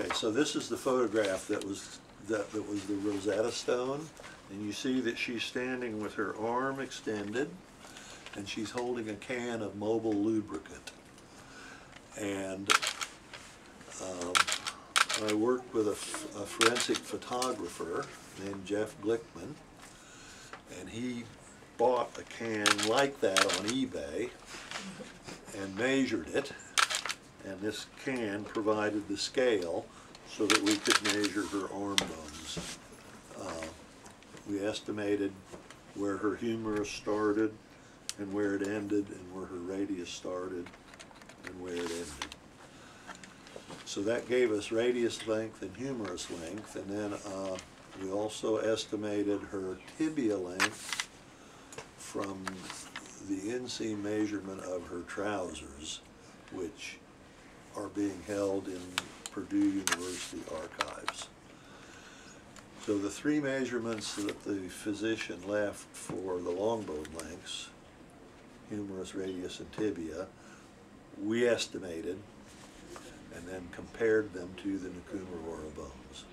Okay, so this is the photograph that was, that, that was the Rosetta Stone. And you see that she's standing with her arm extended, and she's holding a can of Mobil lubricant. And, um, I worked with a forensic photographer named Jeff Glickman, and he bought a can like that on eBay and measured it. And this can provided the scale so that we could measure her arm bones. Uh, We estimated where her humerus started and where it ended, and where her radius started and where it ended. So that gave us radius length and humerus length, and then uh, we also estimated her tibia length from the inseam measurement of her trousers, which are being held in Purdue University archives. So the three measurements that the physician left for the long bone lengths, humerus, radius, and tibia, we estimated and then compared them to the Nikumaroro bones.